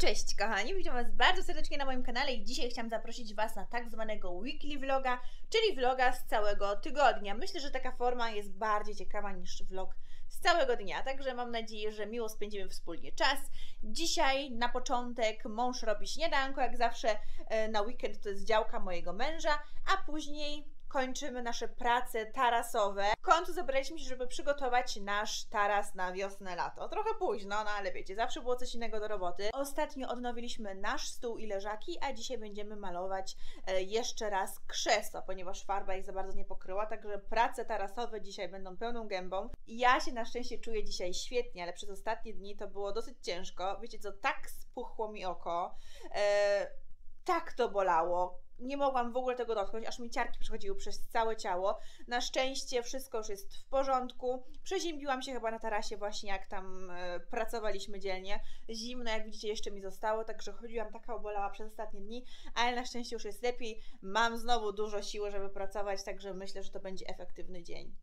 cześć kochani, witam Was bardzo serdecznie na moim kanale i dzisiaj chciałam zaprosić Was na tak zwanego weekly vloga, czyli vloga z całego tygodnia. Myślę, że taka forma jest bardziej ciekawa niż vlog z całego dnia, także mam nadzieję, że miło spędzimy wspólnie czas. Dzisiaj na początek mąż robi śniadanko, jak zawsze e, na weekend to jest działka mojego męża, a później kończymy nasze prace tarasowe. W końcu zebraliśmy się, żeby przygotować nasz taras na wiosnę, lato. Trochę późno, no ale wiecie, zawsze było coś innego do roboty. Ostatnio odnowiliśmy nasz stół i leżaki, a dzisiaj będziemy malować e, jeszcze raz krzesła, ponieważ farba ich za bardzo nie pokryła, także prace tarasowe dzisiaj będą pełną gębą. Ja się na szczęście czuję dzisiaj świetnie, ale przez ostatnie dni to było dosyć ciężko. Wiecie co, tak spuchło mi oko, e, tak to bolało nie mogłam w ogóle tego dotknąć, aż mi ciarki przechodziły przez całe ciało. Na szczęście wszystko już jest w porządku. Przeziębiłam się chyba na tarasie właśnie jak tam e, pracowaliśmy dzielnie. Zimno, jak widzicie, jeszcze mi zostało, także chodziłam taka obolała przez ostatnie dni, ale na szczęście już jest lepiej. Mam znowu dużo siły, żeby pracować, także myślę, że to będzie efektywny dzień.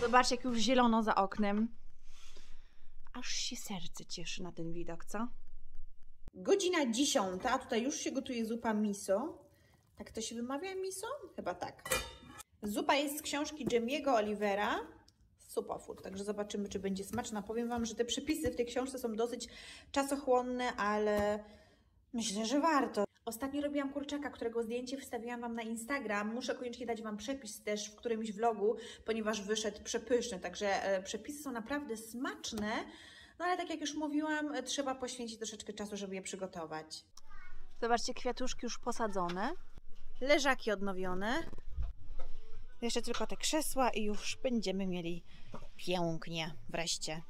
Zobaczcie, jak już zielono za oknem aż się serce cieszy na ten widok, co? Godzina dziesiąta, a tutaj już się gotuje zupa miso. Tak to się wymawia miso? Chyba tak. Zupa jest z książki Jemiego Olivera. Superfood, także zobaczymy, czy będzie smaczna. Powiem Wam, że te przepisy w tej książce są dosyć czasochłonne, ale myślę, że warto. Ostatnio robiłam kurczaka, którego zdjęcie wstawiłam Wam na Instagram. Muszę koniecznie dać Wam przepis też w którymś vlogu, ponieważ wyszedł przepyszny. Także e, przepisy są naprawdę smaczne, no ale tak jak już mówiłam, e, trzeba poświęcić troszeczkę czasu, żeby je przygotować. Zobaczcie, kwiatuszki już posadzone, leżaki odnowione. Jeszcze tylko te krzesła i już będziemy mieli pięknie wreszcie.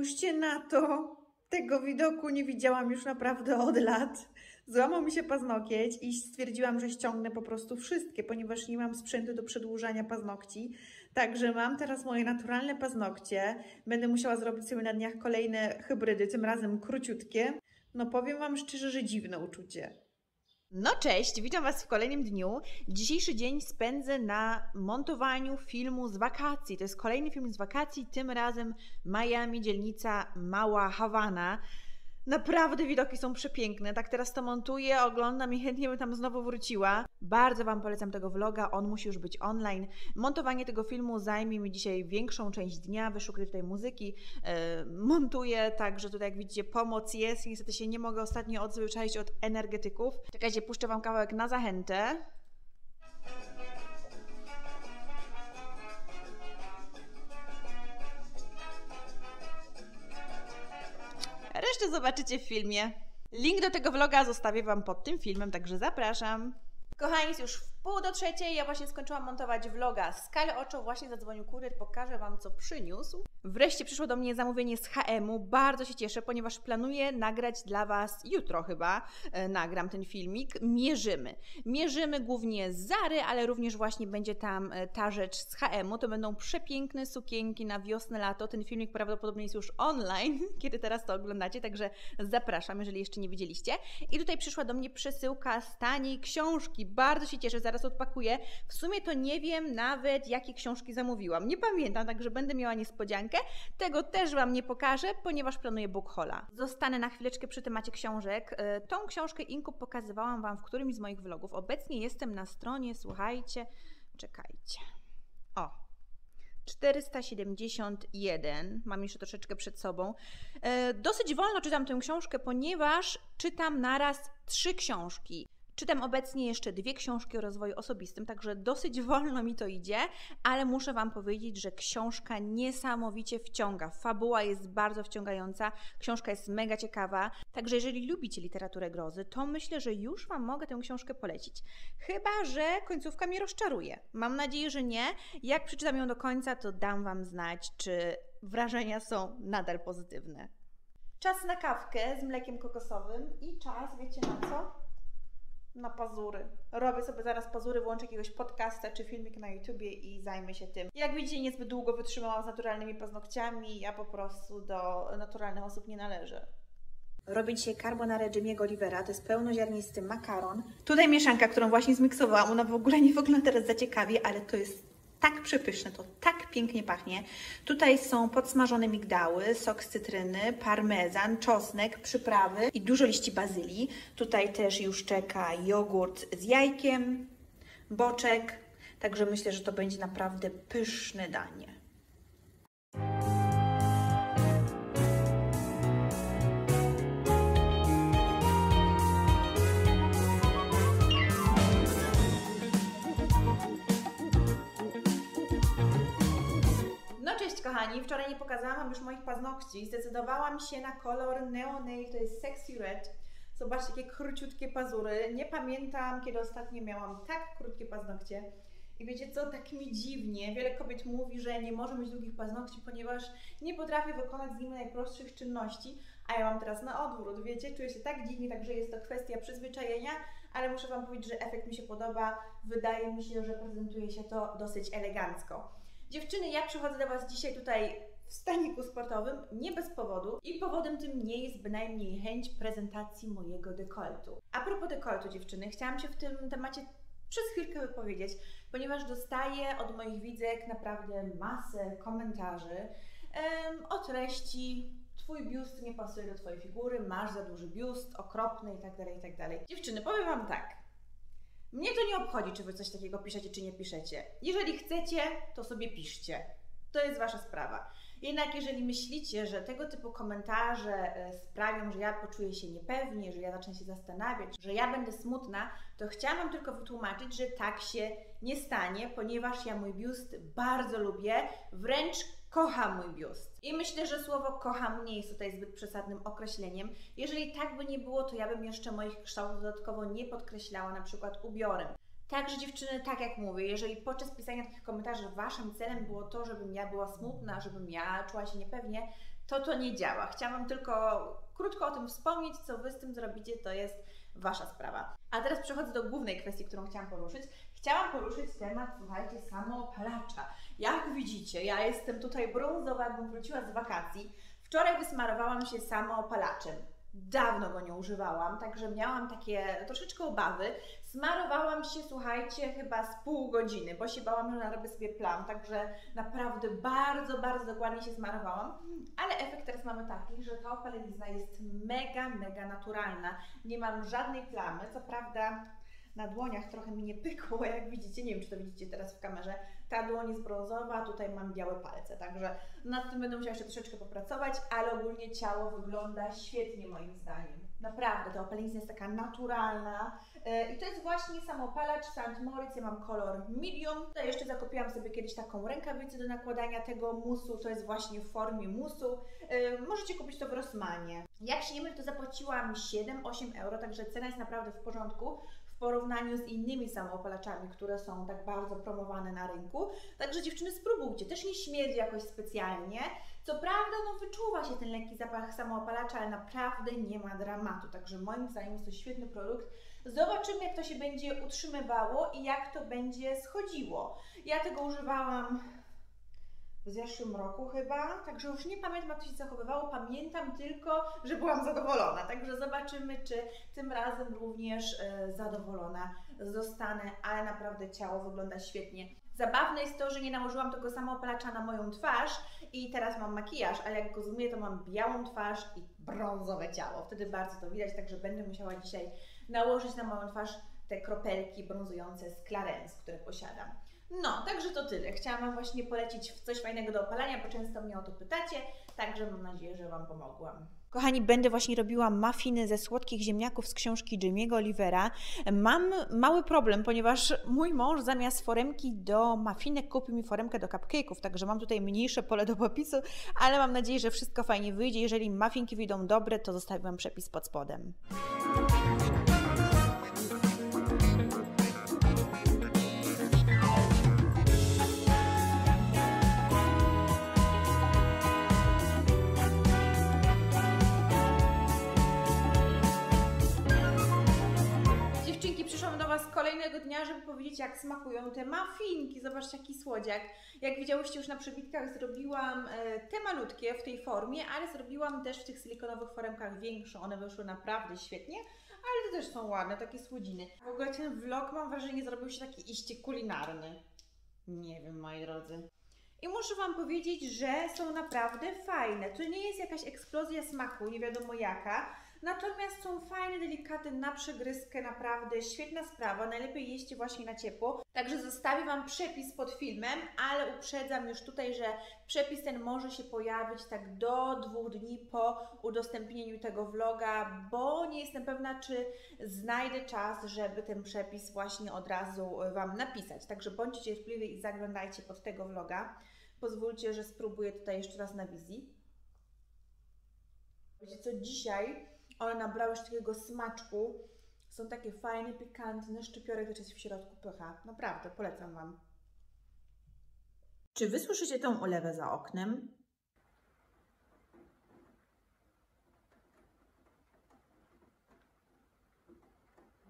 Spójrzcie na to. Tego widoku nie widziałam już naprawdę od lat. Złamał mi się paznokieć i stwierdziłam, że ściągnę po prostu wszystkie, ponieważ nie mam sprzętu do przedłużania paznokci. Także mam teraz moje naturalne paznokcie. Będę musiała zrobić sobie na dniach kolejne hybrydy, tym razem króciutkie. No powiem Wam szczerze, że dziwne uczucie. No cześć, witam Was w kolejnym dniu. Dzisiejszy dzień spędzę na montowaniu filmu z wakacji. To jest kolejny film z wakacji, tym razem Miami, dzielnica Mała Hawana. Naprawdę widoki są przepiękne. Tak teraz to montuję, oglądam i chętnie bym tam znowu wróciła. Bardzo Wam polecam tego vloga, on musi już być online. Montowanie tego filmu zajmie mi dzisiaj większą część dnia, wyszukuję tutaj muzyki, yy, montuję, także tutaj jak widzicie pomoc jest. Niestety się nie mogę ostatnio odzwyczaić od energetyków. Czekajcie, puszczę Wam kawałek na zachętę. Resztę zobaczycie w filmie. Link do tego vloga zostawię Wam pod tym filmem, także zapraszam. Kochani, już w pół do trzeciej. Ja właśnie skończyłam montować vloga z Kale Oczo. Właśnie zadzwonił kurier, pokażę Wam, co przyniósł. Wreszcie przyszło do mnie zamówienie z HM-u. Bardzo się cieszę, ponieważ planuję nagrać dla Was jutro chyba. E, nagram ten filmik. Mierzymy. Mierzymy głównie z Zary, ale również właśnie będzie tam e, ta rzecz z HM-u. To będą przepiękne sukienki na wiosnę, lato. Ten filmik prawdopodobnie jest już online, kiedy teraz to oglądacie, także zapraszam, jeżeli jeszcze nie widzieliście. I tutaj przyszła do mnie przesyłka z taniej książki. Bardzo się cieszę, zaraz odpakuję. W sumie to nie wiem nawet, jakie książki zamówiłam. Nie pamiętam, także będę miała niespodziankę. Tego też Wam nie pokażę, ponieważ planuję bookhola. Zostanę na chwileczkę przy temacie książek. E, tą książkę Inkub pokazywałam Wam w którymś z moich vlogów. Obecnie jestem na stronie, słuchajcie, czekajcie. O, 471. Mam jeszcze troszeczkę przed sobą. E, dosyć wolno czytam tę książkę, ponieważ czytam naraz trzy książki. Czytam obecnie jeszcze dwie książki o rozwoju osobistym, także dosyć wolno mi to idzie, ale muszę Wam powiedzieć, że książka niesamowicie wciąga. Fabuła jest bardzo wciągająca, książka jest mega ciekawa, także jeżeli lubicie literaturę grozy, to myślę, że już Wam mogę tę książkę polecić. Chyba, że końcówka mnie rozczaruje. Mam nadzieję, że nie. Jak przeczytam ją do końca, to dam Wam znać, czy wrażenia są nadal pozytywne. Czas na kawkę z mlekiem kokosowym i czas, wiecie na co? Na pazury. Robię sobie zaraz pazury, włączę jakiegoś podcasta czy filmik na YouTubie i zajmę się tym. Jak widzicie, niezbyt długo wytrzymałam z naturalnymi paznokciami, ja po prostu do naturalnych osób nie należę. Robię dzisiaj carbonara Jimmy'ego Olivera, to jest pełnoziarnisty makaron. Tutaj mieszanka, którą właśnie zmiksowałam, ona w ogóle nie wygląda teraz za ciekawie, ale to jest tak przepyszne, to tak pięknie pachnie. Tutaj są podsmażone migdały, sok z cytryny, parmezan, czosnek, przyprawy i dużo liści bazylii. Tutaj też już czeka jogurt z jajkiem, boczek, także myślę, że to będzie naprawdę pyszne danie. Kochani, wczoraj nie pokazałam Wam już moich paznokci. Zdecydowałam się na kolor Neo Nail, to jest Sexy Red. Zobaczcie, jakie króciutkie pazury. Nie pamiętam, kiedy ostatnio miałam tak krótkie paznokcie. I wiecie co, tak mi dziwnie. Wiele kobiet mówi, że nie może mieć długich paznokci, ponieważ nie potrafię wykonać z nimi najprostszych czynności, a ja mam teraz na odwrót, wiecie, czuję się tak dziwnie, także jest to kwestia przyzwyczajenia, ale muszę Wam powiedzieć, że efekt mi się podoba. Wydaje mi się, że prezentuje się to dosyć elegancko. Dziewczyny, ja przychodzę do Was dzisiaj tutaj w staniku sportowym, nie bez powodu i powodem tym nie jest bynajmniej chęć prezentacji mojego dekoltu. A propos dekoltu, dziewczyny, chciałam się w tym temacie przez chwilkę wypowiedzieć, ponieważ dostaję od moich widzek naprawdę masę komentarzy um, o treści Twój biust nie pasuje do Twojej figury, masz za duży biust, okropny itd., tak itd. Tak Dziewczyny, powiem Wam tak. Mnie to nie obchodzi, czy wy coś takiego piszecie, czy nie piszecie. Jeżeli chcecie, to sobie piszcie. To jest wasza sprawa. Jednak jeżeli myślicie, że tego typu komentarze e, sprawią, że ja poczuję się niepewnie, że ja zacznę się zastanawiać, że ja będę smutna, to chciałam tylko wytłumaczyć, że tak się nie stanie, ponieważ ja mój biust bardzo lubię, wręcz kocham mój biust. I myślę, że słowo kocham nie jest tutaj zbyt przesadnym określeniem. Jeżeli tak by nie było, to ja bym jeszcze moich kształtów dodatkowo nie podkreślała, na przykład ubiorem. Także dziewczyny, tak jak mówię, jeżeli podczas pisania takich komentarzy waszym celem było to, żebym ja była smutna, żebym ja czuła się niepewnie, to to nie działa. Chciałam tylko krótko o tym wspomnieć, co wy z tym zrobicie, to jest wasza sprawa. A teraz przechodzę do głównej kwestii, którą chciałam poruszyć. Chciałam poruszyć temat, słuchajcie, samoopalacza. Jak widzicie, ja jestem tutaj brązowa, jakbym wróciła z wakacji. Wczoraj wysmarowałam się samoopalaczem. Dawno go nie używałam, także miałam takie troszeczkę obawy. Smarowałam się, słuchajcie, chyba z pół godziny, bo się bałam, że narobię sobie plan, także naprawdę bardzo, bardzo dokładnie się smarowałam. Ale efekt teraz mamy taki, że ta opalenizna jest mega, mega naturalna. Nie mam żadnej plamy, co prawda na dłoniach trochę mi nie pykło, jak widzicie, nie wiem czy to widzicie teraz w kamerze, ta dłoń jest brązowa, tutaj mam białe palce, także nad tym będę musiała jeszcze troszeczkę popracować, ale ogólnie ciało wygląda świetnie moim zdaniem. Naprawdę, ta opalizna jest taka naturalna e, i to jest właśnie samopalacz St. Moritz, ja mam kolor medium. Tutaj jeszcze zakupiłam sobie kiedyś taką rękawicę do nakładania tego musu, to jest właśnie w formie musu. E, możecie kupić to w Rossmanie. Jak się nie mylę, to zapłaciłam 7-8 euro, także cena jest naprawdę w porządku porównaniu z innymi samoopalaczami, które są tak bardzo promowane na rynku. Także dziewczyny spróbujcie, też nie śmierdzi jakoś specjalnie. Co prawda, no wyczuwa się ten lekki zapach samoopalacza, ale naprawdę nie ma dramatu. Także moim zdaniem jest to świetny produkt. Zobaczymy, jak to się będzie utrzymywało i jak to będzie schodziło. Ja tego używałam w zeszłym roku chyba, także już nie pamiętam jak to się zachowywało, pamiętam tylko, że byłam zadowolona, także zobaczymy, czy tym razem również e, zadowolona zostanę, ale naprawdę ciało wygląda świetnie. Zabawne jest to, że nie nałożyłam tego samoopalacza na moją twarz i teraz mam makijaż, ale jak go zmyję, to mam białą twarz i brązowe ciało. Wtedy bardzo to widać, także będę musiała dzisiaj nałożyć na moją twarz te kropelki brązujące z Clarence, które posiadam. No, także to tyle. Chciałam Wam właśnie polecić coś fajnego do opalania, bo często mnie o to pytacie, także mam nadzieję, że Wam pomogłam. Kochani, będę właśnie robiła muffiny ze słodkich ziemniaków z książki Jimmy'ego Olivera. Mam mały problem, ponieważ mój mąż zamiast foremki do muffinek kupił mi foremkę do cupcake'ów, także mam tutaj mniejsze pole do popisu, ale mam nadzieję, że wszystko fajnie wyjdzie. Jeżeli muffinki wyjdą dobre, to zostawię Wam przepis pod spodem. Kolejnego dnia, żeby powiedzieć, jak smakują te muffinki. Zobaczcie, jaki słodziak. Jak widziałyście już na przebitkach, zrobiłam e, te malutkie w tej formie, ale zrobiłam też w tych silikonowych foremkach większe. One wyszły naprawdę świetnie, ale te też są ładne, takie słodziny. W ogóle ten vlog, mam wrażenie, zrobił się taki iście kulinarny. Nie wiem, moi drodzy. I muszę Wam powiedzieć, że są naprawdę fajne. To nie jest jakaś eksplozja smaku, nie wiadomo jaka. Natomiast są fajne, delikatne na przegryzkę, naprawdę świetna sprawa. Najlepiej jeść właśnie na ciepło. Także zostawię Wam przepis pod filmem, ale uprzedzam już tutaj, że przepis ten może się pojawić tak do dwóch dni po udostępnieniu tego vloga, bo nie jestem pewna, czy znajdę czas, żeby ten przepis właśnie od razu Wam napisać. Także bądźcie cierpliwi i zaglądajcie pod tego vloga. Pozwólcie, że spróbuję tutaj jeszcze raz na wizji. Wiecie co, dzisiaj one nabrały już takiego smaczku. Są takie fajne, pikantne, szczypiorek też jest w środku pycha. Naprawdę, polecam Wam. Czy Wy słyszycie tą ulewę za oknem?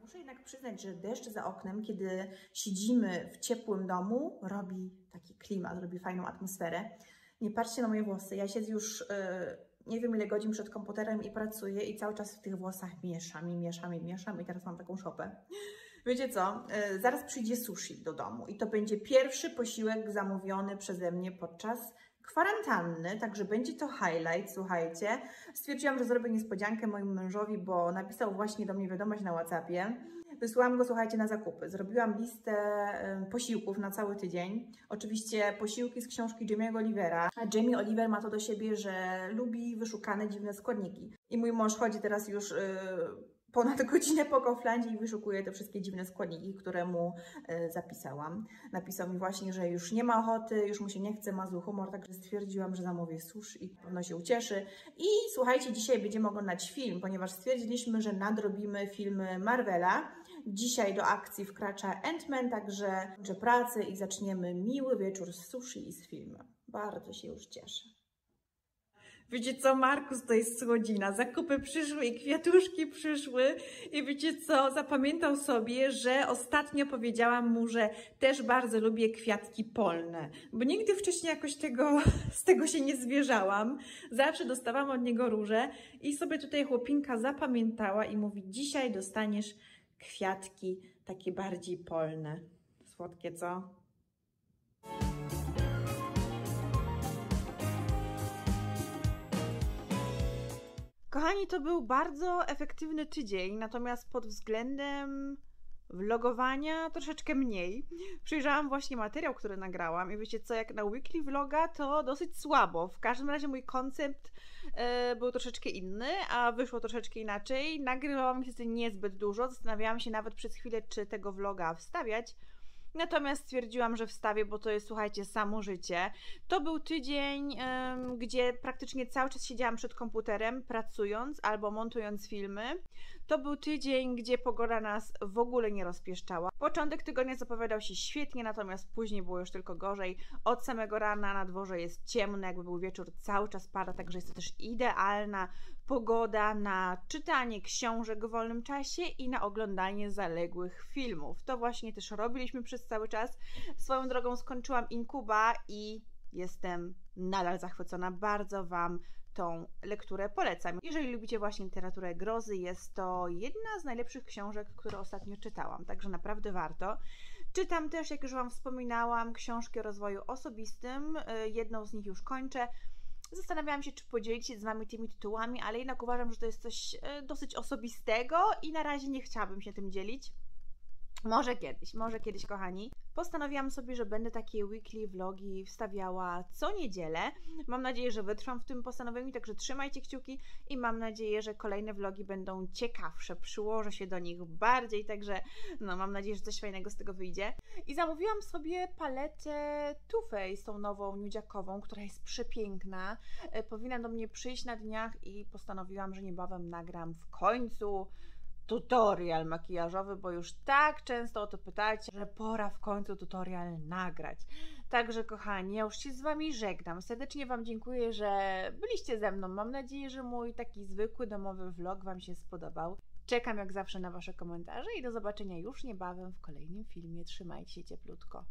Muszę jednak przyznać, że deszcz za oknem, kiedy siedzimy w ciepłym domu, robi taki klimat, robi fajną atmosferę. Nie patrzcie na moje włosy. Ja siedzę już yy, nie wiem ile godzin przed komputerem i pracuję i cały czas w tych włosach mieszam i mieszam i mieszam i teraz mam taką szopę. Wiecie co, yy, zaraz przyjdzie sushi do domu i to będzie pierwszy posiłek zamówiony przeze mnie podczas kwarantanny, także będzie to highlight, słuchajcie. Stwierdziłam, że zrobię niespodziankę moim mężowi, bo napisał właśnie do mnie wiadomość na Whatsappie. Wysłałam go, słuchajcie, na zakupy. Zrobiłam listę posiłków na cały tydzień. Oczywiście posiłki z książki Jamie'ego Olivera. A Jamie Oliver ma to do siebie, że lubi wyszukane dziwne składniki. I mój mąż chodzi teraz już... Yy, ponad godzinę po Kauflandzie i wyszukuję te wszystkie dziwne składniki, które mu e, zapisałam. Napisał mi właśnie, że już nie ma ochoty, już mu się nie chce, ma zły humor, także stwierdziłam, że zamówię susz i pewno się ucieszy. I słuchajcie, dzisiaj będziemy oglądać film, ponieważ stwierdziliśmy, że nadrobimy filmy Marvela. Dzisiaj do akcji wkracza Ant-Man, także kończę pracę i zaczniemy miły wieczór z sushi i z filmem. Bardzo się już cieszę. Wiecie co, Markus to jest słodzina. Zakupy przyszły i kwiatuszki przyszły. I wiecie co, zapamiętał sobie, że ostatnio powiedziałam mu, że też bardzo lubię kwiatki polne. Bo nigdy wcześniej jakoś tego, z tego się nie zwierzałam. Zawsze dostawałam od niego róże. I sobie tutaj chłopinka zapamiętała i mówi, dzisiaj dostaniesz kwiatki takie bardziej polne. Słodkie, co? Kochani, to był bardzo efektywny tydzień, natomiast pod względem vlogowania troszeczkę mniej. Przyjrzałam właśnie materiał, który nagrałam i wiecie co, jak na weekly vloga to dosyć słabo. W każdym razie mój koncept e, był troszeczkę inny, a wyszło troszeczkę inaczej. Nagrywałam niestety niezbyt dużo, zastanawiałam się nawet przez chwilę, czy tego vloga wstawiać. Natomiast stwierdziłam, że wstawię, bo to jest, słuchajcie, samo życie. To był tydzień, gdzie praktycznie cały czas siedziałam przed komputerem, pracując albo montując filmy. To był tydzień, gdzie pogoda nas w ogóle nie rozpieszczała. Początek tygodnia zapowiadał się świetnie, natomiast później było już tylko gorzej. Od samego rana na dworze jest ciemno, jakby był wieczór, cały czas pada, także jest to też idealna pogoda na czytanie książek w wolnym czasie i na oglądanie zaległych filmów. To właśnie też robiliśmy przez cały czas. Swoją drogą skończyłam Inkuba i jestem nadal zachwycona. Bardzo Wam tą lekturę polecam. Jeżeli lubicie właśnie literaturę grozy, jest to jedna z najlepszych książek, które ostatnio czytałam, także naprawdę warto. Czytam też, jak już Wam wspominałam, książki o rozwoju osobistym. Y, jedną z nich już kończę. Zastanawiałam się, czy podzielić się z Wami tymi tytułami, ale jednak uważam, że to jest coś y, dosyć osobistego i na razie nie chciałabym się tym dzielić. Może kiedyś, może kiedyś, kochani. Postanowiłam sobie, że będę takie weekly vlogi wstawiała co niedzielę. Mam nadzieję, że wytrwam w tym postanowieniu, także trzymajcie kciuki i mam nadzieję, że kolejne vlogi będą ciekawsze. Przyłożę się do nich bardziej, także no mam nadzieję, że coś fajnego z tego wyjdzie. I zamówiłam sobie paletę Too Faced, tą nową nudziakową, która jest przepiękna. E, powinna do mnie przyjść na dniach i postanowiłam, że niebawem nagram w końcu tutorial makijażowy, bo już tak często o to pytacie, że pora w końcu tutorial nagrać. Także kochani, ja już się z Wami żegnam. Serdecznie Wam dziękuję, że byliście ze mną. Mam nadzieję, że mój taki zwykły domowy vlog Wam się spodobał. Czekam jak zawsze na Wasze komentarze i do zobaczenia już niebawem w kolejnym filmie. Trzymajcie się cieplutko.